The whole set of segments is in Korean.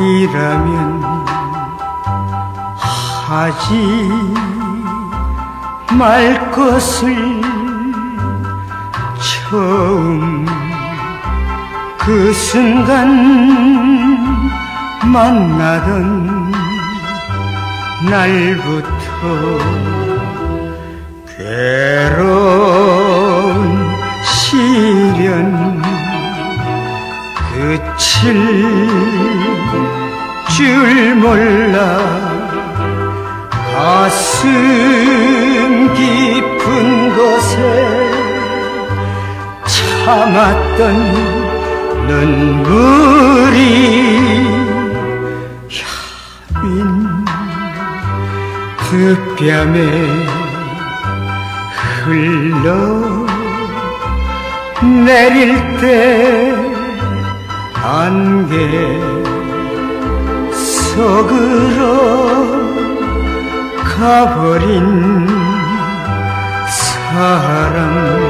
이라면 하지 말 것을 처음 그 순간 만나던 날부터 괴로운 시련 그칠 줄 몰라. 가슴 깊은 곳에 참았던 눈물이 야윈 그 뺨에 흘러 내릴 때 안개 속으로 가버린 사람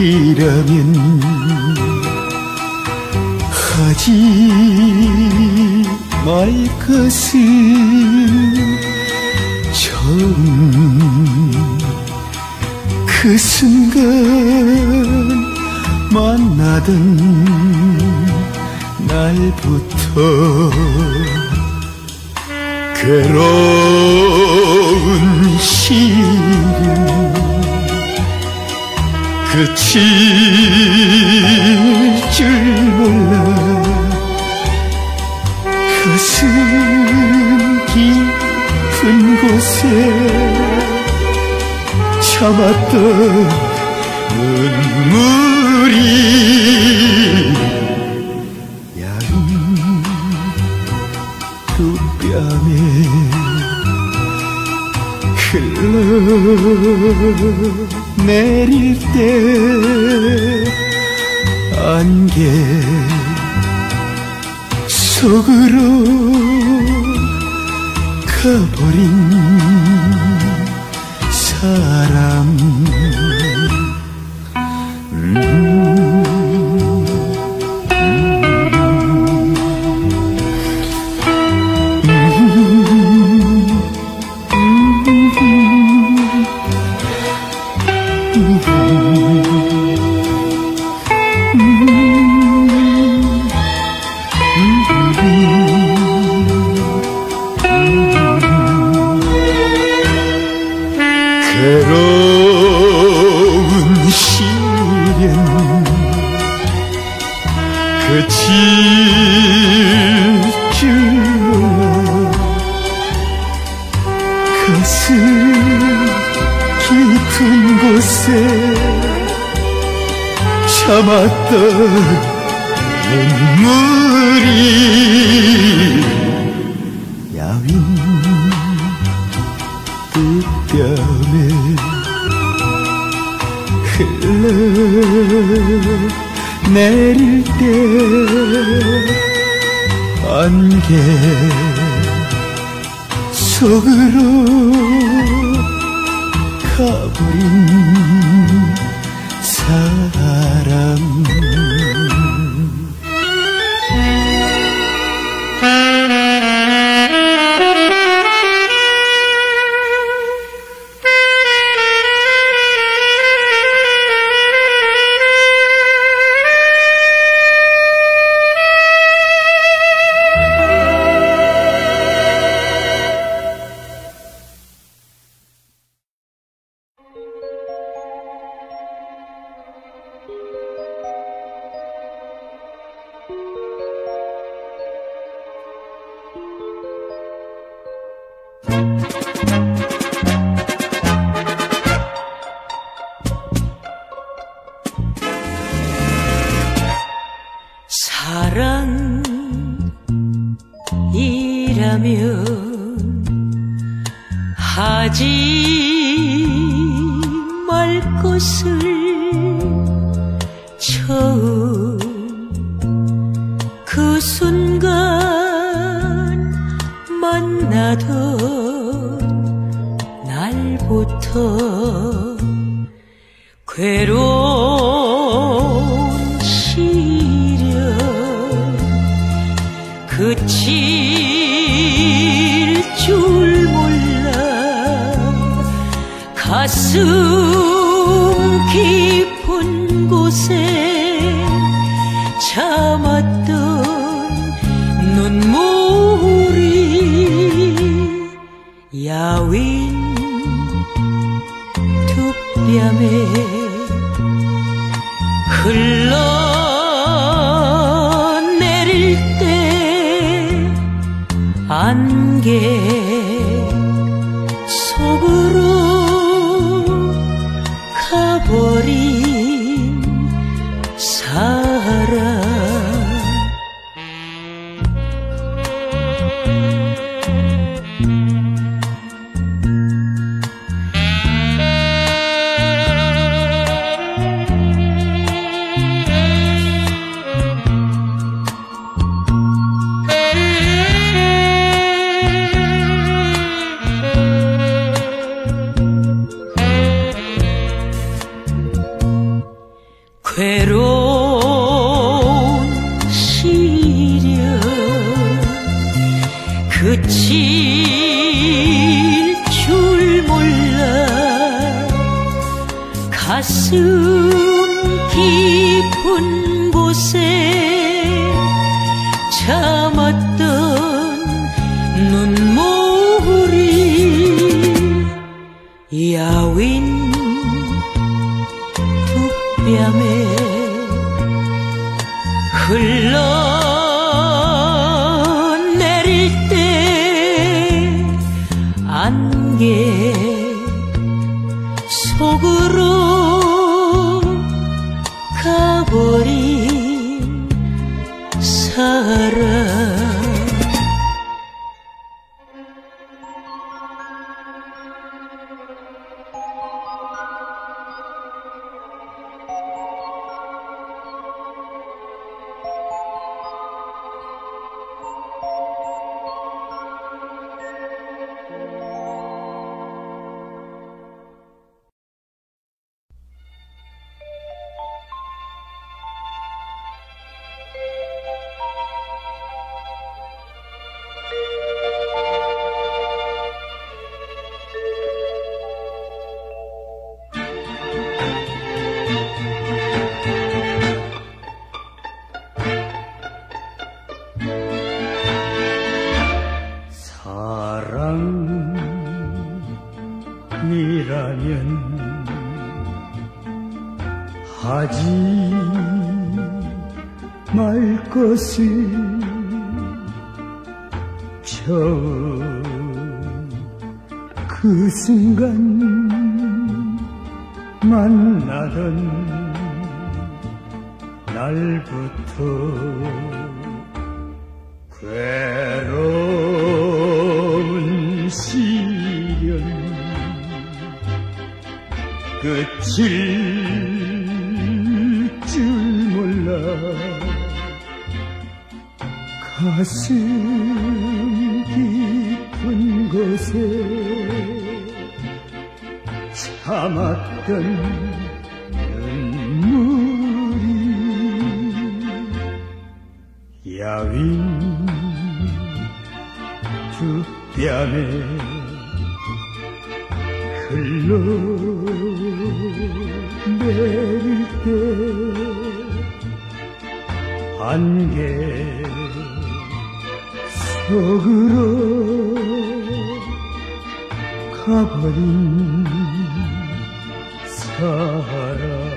이라면 하지 말 것은 처음 그 순간 만나던 날부터 괴로운 그칠 줄 몰라. 가슴 깊은 곳에 참았던 눈물이 야윈 두 뺨에 흘러 내릴 때 안개 속으로 가버린 사람. 괴 줄 몰라 가슴 깊은 곳에 참았던 눈물이 야윈 땀에 흘러 내릴 때 안개 속으로 가버린 사람 날부터 괴로운 시련 그칠 줄 몰라 가슴 깊은 곳에 참았 뺨에 흘러내릴 때 안개 속으로 참았던 눈물이 야윈 두 뺨에 흘러내릴 때 안개 속으로 가버린 사 람 아니라면 하지 말 것을 처음 그 순간 만나던 날부터 끝일 줄 몰라. 가슴 깊은 곳에 참았던 눈물이 야윈 두 뺨에 흘러내릴 때 안개 속으로 가버린 사람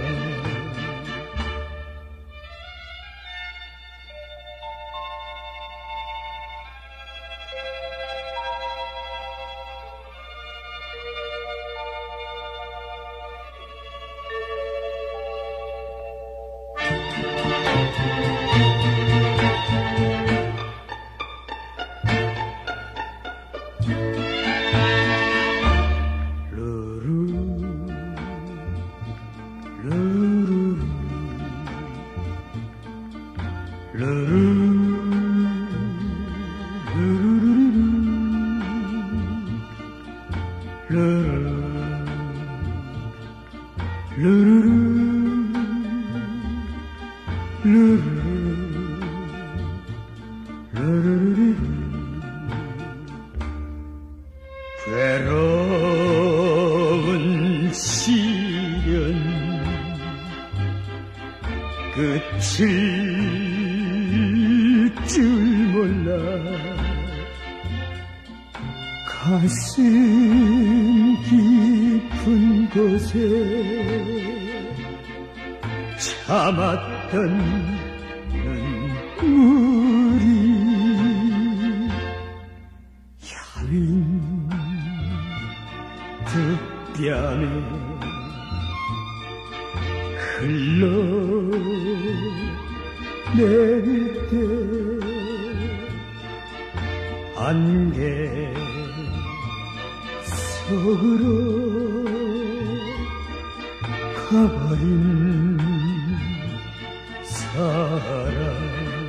괴로운 시련 끝일 줄 몰라. 가슴 깊은 곳에 참았던 두 뺨에 흘러내릴 때 안개 속으로 가버린 사람